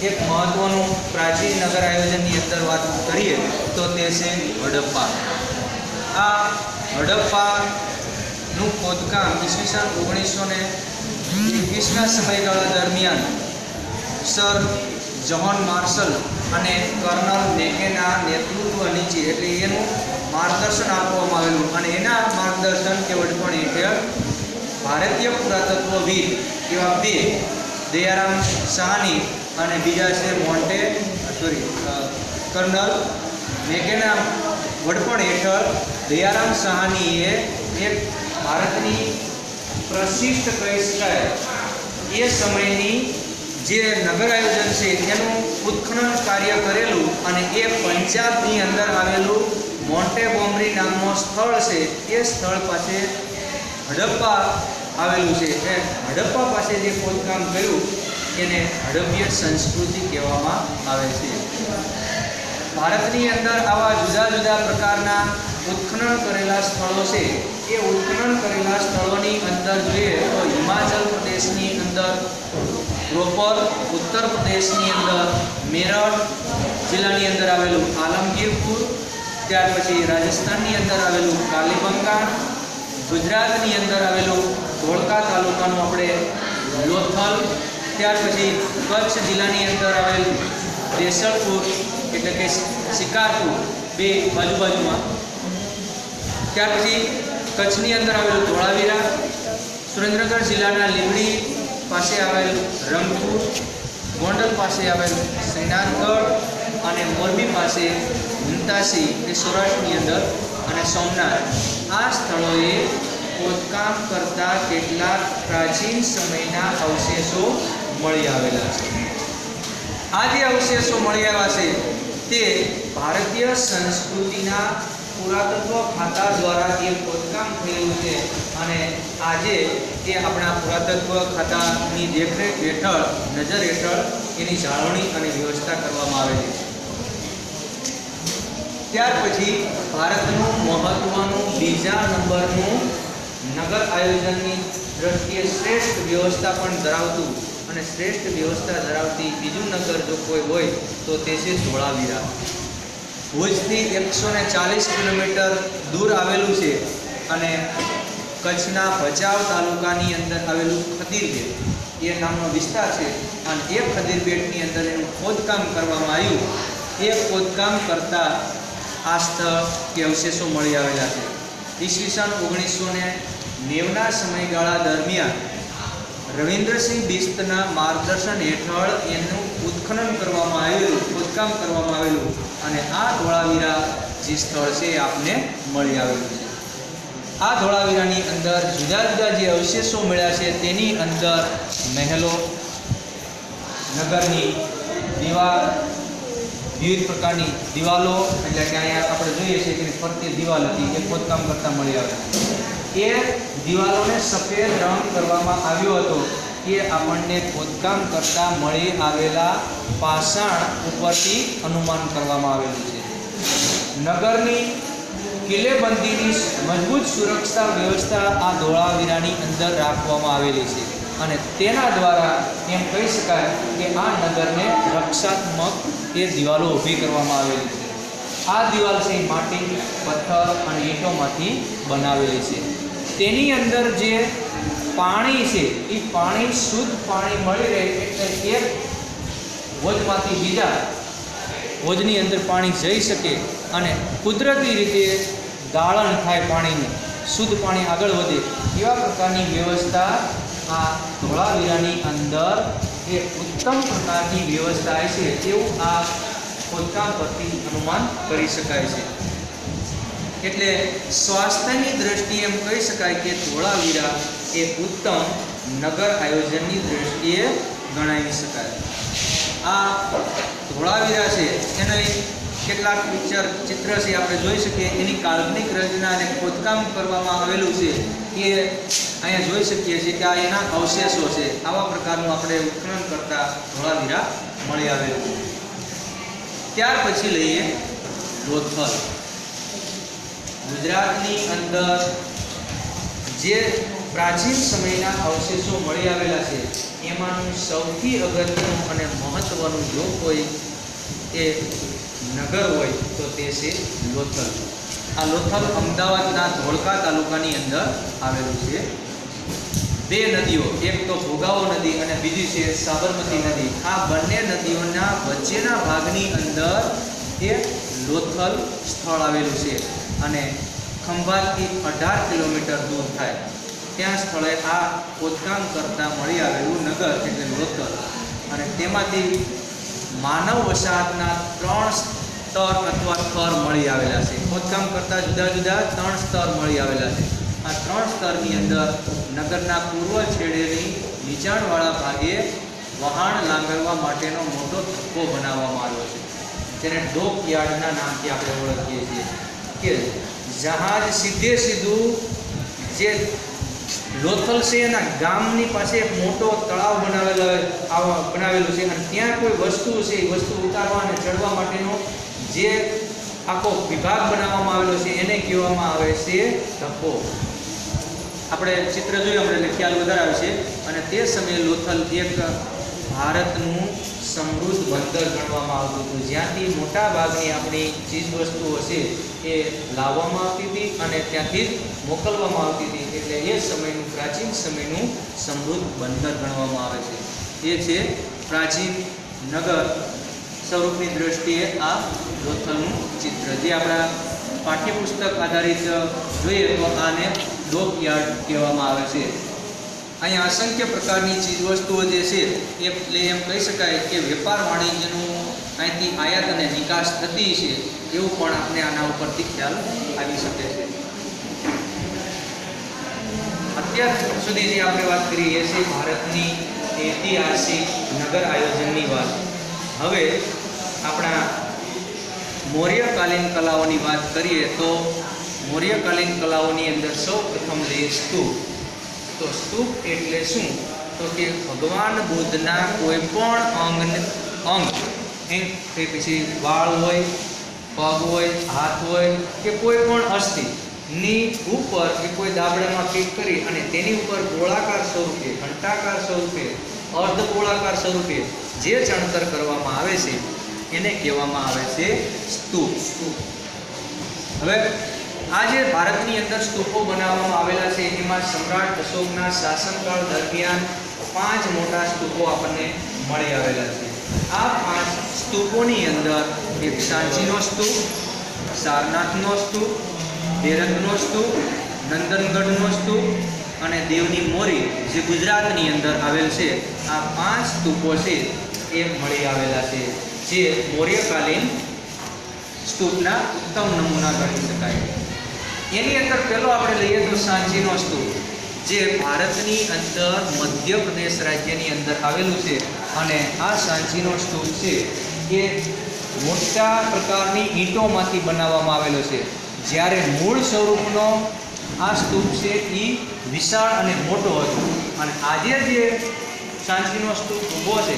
એક મહત્વનું પ્રાચીન નગર આયોજનની અંદર વાત કરીએ તો તે છે હડપ્પા. આ હડપ્પાનું ખોદકામ ઈસવીસન ઓગણીસો ને એકવીસના સમયગાળા દરમિયાન સર જ્હોન માર્શલ અને કર્નલ નેગેના નેતૃત્વ નીચે એટલે એનું માર્ગદર્શન આપવામાં આવેલું અને એના માર્ગદર્શન કે વડપણ હેઠળ ભારતીય પુરાતત્વવિદ એવા બે દયારામ સાહની અને બીજા છે મોન્ટે સોરી કર્નલ મેકેના વડપણ હેઠળ દયારામ સાહાનીએ એક ભારતની પ્રશિષ્ટ કહી શકાય એ સમયની જે નગર આયોજન છે એનું ઉત્ખનન કાર્ય કરેલું અને એ પંજાબની અંદર આવેલું મોન્ટે બોમરી નામનું સ્થળ છે, એ સ્થળ પાસે હડપ્પા આવેલું છે. એ હડપ્પા પાસે જે ખોદકામ કર્યું એને હડપ્ય સંસ્કૃતિ કહેવામાં આવે છે. ભારતની અંદર આવા જુદા જુદા પ્રકારના ઉત્ખનન કરેલા સ્થળો છે. એ ઉત્ખનન કરેલા સ્થળોની અંદર જોઈએ તો હિમાચલ પ્રદેશની અંદર, રોપર, ઉત્તર પ્રદેશની અંદર, મેરઠ જિલ્લાની અંદર આવેલું આલમગીરપુર, ત્યાર પછી રાજસ્થાનની અંદર આવેલું કાલીબંગા ગુજરાતની અંદર આવેલું ધોળકા તાલુકાનું આપણે લોથલ ત્યાર પછી કચ્છ જિલ્લાની અંદર આવેલું દેસળપુર એટલે કે શિકારપુર, બે બાજુ બાજુમાં ત્યાર પછી કચ્છની અંદર આવેલું ધોળાવીરા, સુરેન્દ્રનગર જિલ્લાના લીંબડી પાસે આવેલ રંગપુર ગોંડલ પાસે આવેલ શ્રીનાથગઢ અને મોરબી પાસે મુંતાસી એ સૌરાષ્ટ્રની અંદર અને સોમનાથ. આ સ્થળોએ ખોદકામ કરતા કેટલાક પ્રાચીન સમયના અવશેષો મળી આવેલા છે. આ જે અવશેષો મળી આવ્યા છે તે ભારતીય સંસ્કૃતિના પુરાતત્વ ખાતા દ્વારા જે ખોદકામ થયેલું છે અને આજે એ આપણા પુરાતત્વ ખાતાની દેખરેખ હેઠળ, નજર હેઠળ એની જાળવણી અને વ્યવસ્થા કરવામાં આવેલી છે. ત્યાર પછી ભારતનું મહત્વનું બીજા નંબરનું નગર આયોજનની દ્રષ્ટિએ શ્રેષ્ઠ વ્યવસ્થા પણ ધરાવતું અને શ્રેષ્ઠ વ્યવસ્થા ધરાવતી બીજું નગર જો કોઈ હોય, તો તે છે ધોળાવીરા. ભુજથી એકસો ને ચાલીસ કિલોમીટર દૂર આવેલું છે અને કચ્છના ભચાઉ તાલુકાની અંદર આવેલું ખદીરબેટ. એ નામનો વિસ્તાર છે અને એ ખદીરબેટની અંદર એનું ખોદકામ કરવામાં આવ્યું. એ ખોદકામ કરતાં આ સ્થળ કે અવશેષો મળી આવેલા છે. ઈસવીસન ઓગણીસો ને નેવના સમયગાળા દરમિયાન રવિન્દ્રસિંહ બિસ્તના માર્ગદર્શન હેઠળ એનું ઉત્ખનન કરવામાં આવેલું, ખોદકામ કરવામાં આવેલું અને આ ધોળાવીરા જે સ્થળ છે આપને મળી આવેલું છે. આ ધોળાવીરાની અંદર જુદા જુદા જે અવશેષો મળ્યા છે તેની અંદર મહેલો, નગરની દિવાલ, વિવિધ પ્રકારની દિવાલો, એટલે કે અહીંયા આપણે જોઈએ છીએ કે ફરતી દિવાલ હતી એ ખોદકામ કરતાં મળી આવે. એ દિવાલોને સફેદ રંગ કરવામાં આવ્યો હતો એ આપણને ખોદકામ કરતાં મળી આવેલા પાષાણ ઉપરથી અનુમાન કરવામાં આવેલું છે. નગરની કિલ્લેબંધીની મજબૂત સુરક્ષા વ્યવસ્થા આ ધોળાવીરાની અંદર રાખવામાં આવેલી છે અને તેના દ્વારા એમ કહી શકાય કે આ નગરને રક્ષાત્મક એ દિવાલો ઊભી કરવામાં આવેલી છે. આ દિવાલ છે માટી, પથ્થર અને ઈંટોમાંથી બનાવેલી છે. તેની અંદર જે પાણી છે, એ પાણી શુદ્ધ પાણી મળી રહે એટલે એક હોજમાંથી બીજા હોજની અંદર પાણી જઈ શકે અને કુદરતી રીતે ગાળણ થાય પાણીનું, શુદ્ધ પાણી આગળ વધે. એવા પ્રકારની વ્યવસ્થા આ ધોળાવીરાની અંદર એ ઉત્તમ પ્રકારની વ્યવસ્થા છે, તેવું આ ખોદકામ પરથી અનુમાન કરી શકાય છે. એટલે સ્વાસ્થ્યની દ્રષ્ટિએ એમ કહી શકાય કે ધોળાવીરા એ ઉત્તમ નગર આયોજનની દ્રષ્ટિએ ગણાવી શકાય. આ ધોળાવીરા છે, એને કેટલાક પિક્ચર, ચિત્ર છે, આપણે જોઈ શકીએ. એની કાલ્પનિક રચના અને ખોદકામ કરવામાં આવેલું છે એ અહીંયા જોઈ શકીએ છીએ કે આ એના અવશેષો છે. આવા પ્રકારનું આપણે ઉત્ખનન કરતા ધોળાવીરા મળી આવેલું ત્યાર પછી લઈએ લોથલ ગુજરાતની અંદર જે પ્રાચીન સમયના અવશેષો મળી આવેલા છે, એમાંનું સૌથી અગત્યનું અને મહત્વનું જો કોઈ એ નગર હોય, તો તે છે લોથલ. આ લોથલ અમદાવાદના ધોળકા તાલુકાની અંદર આવેલું છે. બે નદીઓ, એક તો ભોગાવો નદી અને બીજી છે સાબરમતી નદી. આ બંને નદીઓના વચ્ચેના ભાગની અંદર એ લોથલ સ્થળ આવેલું છે. અને ખંભાતથી અઢાર કિલોમીટર દૂર થાય. ત્યાં સ્થળે આ ખોદકામ કરતાં મળી આવેલું નગર એટલે લોથલ અને તેમાંથી માનવ વસાહતના ત્રણ સ્તર અથવા સ્તર મળી આવેલા છે. ખોદકામ કરતાં જુદા જુદા ત્રણ સ્તર મળી આવેલા છે. આ ત્રણ સ્તરની અંદર નગરના પૂર્વ છેડેની નીચાણવાળા ભાગે વહાણ લાંગરવા માટેનો મોટો ધક્કો બનાવવામાં આવ્યો છે. જેને ડોક યાર્ડના નામથી આપણે ઓળખીએ છીએ. કે જહાજ સીધે સીધું જે લોથલ છે એના ગામની પાસે એક મોટો તળાવ બનાવેલો આવા બનાવેલું છે. અને ત્યાં કોઈ વસ્તુ છે, એ વસ્તુ ઉતારવા અને ચડવા માટેનો જે આખો વિભાગ બનાવવામાં આવેલો છે, એને કહેવામાં આવે છે ધક્કો. આપણે ચિત્ર જોયું આપણે એટલે ખ્યાલ વધારે આવશે અને તે સમયે લોથલ એક ભારતનું સમૃદ્ધ બંદર ગણવામાં આવતું હતું. જ્યાંથી મોટાભાગની આપણી ચીજવસ્તુઓ છે એ લાવવામાં આવતી હતી અને ત્યાંથી જ મોકલવામાં આવતી હતી. એટલે એ સમયનું, પ્રાચીન સમયનું સમૃદ્ધ બંદર ગણવામાં આવે છે. એ છે પ્રાચીન નગર સ્વરૂપની દ્રષ્ટિએ આ લોથલનું ચિત્ર. જે આપણા પાઠ્યપુસ્તક આધારિત જોઈએ તો આને લોકયાર્ડ કહેવામાં આવે છે. અહીંયા અસંખ્ય પ્રકારની ચીજવસ્તુઓ જે છે એટલે એમ કહી શકાય કે વેપાર વાણિજ્યનું અહીંથી આયાત અને નિકાસ થતી છે, એવું પણ આપણે આના ઉપરથી ખ્યાલ આવી શકે છે. અત્યાર સુધી જે આપણે વાત કરી એ છે ભારતની ઐતિહાસિક નગર આયોજનની વાત. હવે આપણા મૌર્યકાલીન કલાઓની વાત કરીએ તો મૌર્યકાલીન કલાઓની અંદર સૌ પ્રથમ લઈએ તો સ્તૂપ એટલે શું? તો કે ભગવાન બુદ્ધના કોઈ પણ અંગને, અંગ એમ કે પછી વાળ હોય, પગ હોય, હાથ હોય, કે કોઈ પણ અસ્થિ ની ઉપર કે કોઈ દાબડામાં ફિટ કરી અને તેની ઉપર ગોળાકાર સ્વરૂપે, ઘંટાકાર સ્વરૂપે, અર્ધ ગોળાકાર સ્વરૂપે જે ચણતર કરવામાં આવે છે, એને કહેવામાં આવે છે સ્તૂપ. હવે આ જે ભારતની અંદર સ્તૂપો બનાવવામાં આવેલા છે. એમાં સમ્રાટ અશોકના શાસનકાળ દરમિયાન પાંચ મોટા સ્તૂપો આપણને મળી આવેલા છે. આ પાંચ સ્તૂપોની અંદર એક સાંચીનો સ્તૂપ, સારનાથનો સ્તૂપ દેરકનો સ્તૂપ નંદનગઢનો સ્તૂપ અને દેવની મોરી જે ગુજરાતની અંદર આવેલ છે, આ પાંચ સ્તૂપો છે એ મળી આવેલા છે, જે મૌર્યકાલીન સ્તૂપના ઉત્તમ નમૂના ગણી શકાય. એની અંદર પહેલો આપણે લઈએ તો સાંચીનો સ્તૂપ, જે ભારતની અંદર મધ્યપ્રદેશ રાજ્યની અંદર આવેલું છે. અને આ સાંચીનો સ્તૂપ છે એ મોટા પ્રકારની ઈંટોમાંથી બનાવવામાં આવેલો છે. જ્યારે મૂળ સ્વરૂપનો આ સ્તૂપ છે એ વિશાળ અને મોટો હતો. અને આજે જે સાંચીનો સ્તૂપ ઊભો છે,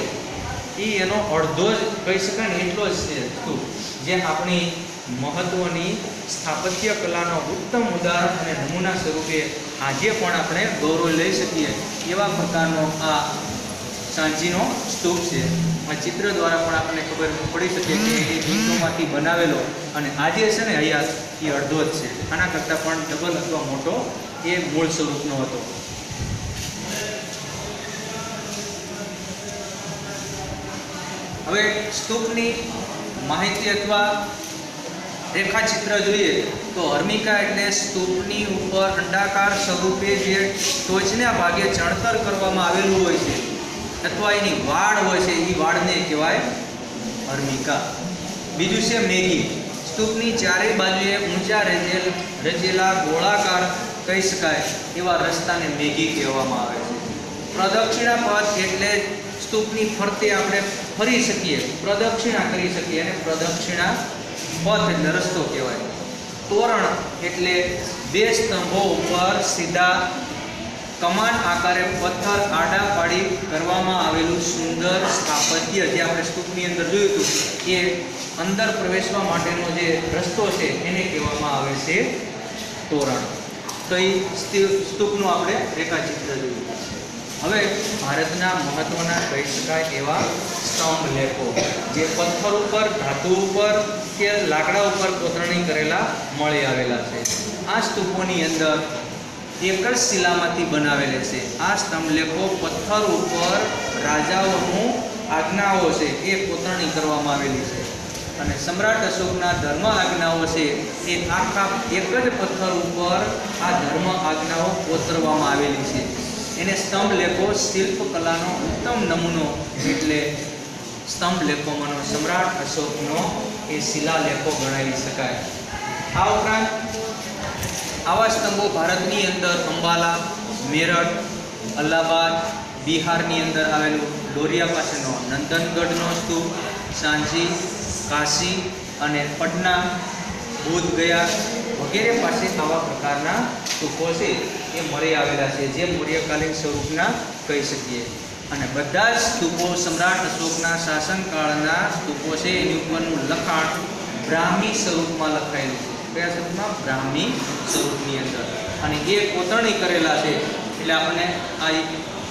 એ એનો અડધો જ કહી શકાય ને, એટલો જ છે સ્તૂપ, જે આપણી મહત્વની સ્થાપત્ય કલાનો ઉત્તમ ઉદાહરણ અને નમૂના સ્વરૂપે આજે પણ આપણે ગૌરવ લઈ શકીએ. એવા પ્રકારનો આ સાંજીનો સ્તૂપ છે. આ ચિત્ર દ્વારા પણ આપણને ખબર પડી શકે કે એ ઈંટોમાંથી બનાવેલો અને આજે છે ને અહીંયા એ અડધો જ છે. આના કરતાં પણ ડબલ અથવા મોટો એ મૂળ સ્વરૂપનો હતો. હવે સ્તૂપની માહિતી અથવા રેખાચિત્ર જોઈએ તો હર્મિકા એટલે સ્તૂપની ઉપર અંડાકાર સ્વરૂપે જે ટોચના ભાગે ચણતર કરવામાં આવેલું હોય છે, અથવા એની વાડ હોય છે એ વાડને કહેવાય હર્મિકા બીજું છે મેગી. સ્તૂપની ચારે બાજુએ ઊંચા રચેલ રચેલા ગોળાકાર કહી શકાય એવા રસ્તાને મેગી કહેવામાં આવે છે. પ્રદક્ષિણા પથ એટલે સ્તૂપની ફરતે આપણે ફરી શકીએ, પ્રદક્ષિણા કરી શકીએ અને પ્રદક્ષિણા પથ એટલે રસ્તો કહેવાય. તોરણ એટલે બે સ્તંભો ઉપર સીધા કમાન આકારે પથ્થર આડા પાડી કરવામાં આવેલું સુંદર સ્થાપત્ય જે આપણે સ્તૂપની અંદર જોયું હતું, એ અંદર પ્રવેશવા માટેનો જે રસ્તો છે એને કહેવામાં આવે છે તોરણ. તો એ સ્તૂપનું આપણે રેખાચિત્ર જોયું. હવે ભારતના મહત્વના કહી શકાય એવા સ્તંભ લેખો, જે પથ્થર ઉપર, ધાતુ ઉપર કે લાકડા ઉપર કોતરણી કરેલા મળી આવેલા છે. આ સ્તૂપોની અંદર એક જ શિલામાંથી બનાવેલે છે. આ સ્તંભ લેખો પથ્થર ઉપર રાજાઓનું આજ્ઞાઓ છે એ કોતરણી કરવામાં આવેલી છે. અને સમ્રાટ અશોકના ધર્મ આજ્ઞાઓ છે એ આખા એક જ પથ્થર ઉપર આ ધર્મ આજ્ઞાઓ કોતરવામાં આવેલી છે. એને સ્તંભ લેખો શિલ્પકલાનો ઉત્તમ નમૂનો એટલે સ્તંભ લેખોમાંનો સમ્રાટ અશોકનો એ શિલાલેખો ગણાવી શકાય. આ ઉપરાંત આવા સ્તંભો ભારતની અંદર અંબાલા, મેરઠ, અલ્હાબાદ, બિહારની અંદર આવેલું લોરિયા પાસેનો, નંદનગઢનો સ્તૂપ સાંજી, કાશી અને પટના બુદ્ધ ગયા વગેરે પાસે આવા પ્રકારના સ્તૂપો છે એ મળી આવેલા છે, જે મૌર્યકાલીન સ્વરૂપના કહી શકીએ. અને બધા જ સ્તૂપો સમ્રાટ અશોકના શાસનકાળના સ્તૂપો છે, એની ઉપરનું લખાણ બ્રાહ્મી સ્વરૂપમાં લખાયેલું છે. કયા સ્વરૂપમાં? બ્રાહ્મી સ્વરૂપની અંદર. અને એ કોતરણી કરેલા છે, એટલે આપણને આ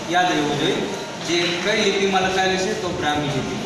યાદ રહેવું જોઈએ. જે કઈ લિપિમાં લખાયેલું છે તો બ્રાહ્મી લિપિ.